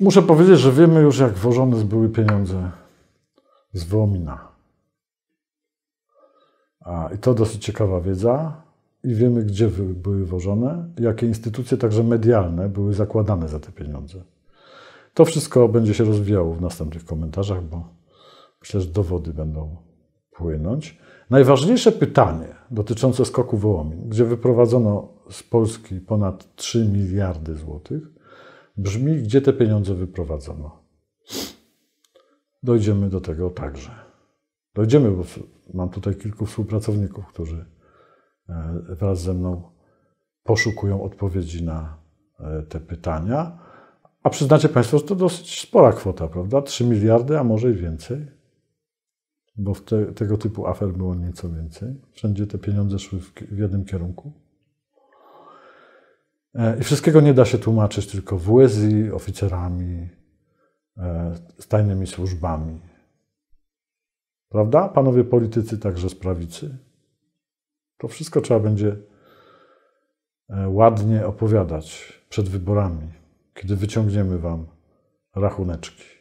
Muszę powiedzieć, że wiemy już, jak włożone były pieniądze z Wołomina. A, I to dosyć ciekawa wiedza. I wiemy, gdzie były włożone, jakie instytucje, także medialne, były zakładane za te pieniądze. To wszystko będzie się rozwijało w następnych komentarzach, bo myślę, że dowody będą płynąć. Najważniejsze pytanie dotyczące skoku Wołomin, gdzie wyprowadzono z Polski ponad 3 miliardy złotych, brzmi, gdzie te pieniądze wyprowadzono. Dojdziemy do tego także. Dojdziemy, bo mam tutaj kilku współpracowników, którzy e, wraz ze mną poszukują odpowiedzi na e, te pytania. A przyznacie Państwo, że to dosyć spora kwota, prawda? 3 miliardy, a może i więcej. Bo w te, tego typu afer było nieco więcej. Wszędzie te pieniądze szły w, w jednym kierunku. E, I wszystkiego nie da się tłumaczyć tylko WSI, oficerami, z tajnymi służbami. Prawda? Panowie politycy, także z prawicy. To wszystko trzeba będzie e, ładnie opowiadać przed wyborami, kiedy wyciągniemy Wam rachuneczki.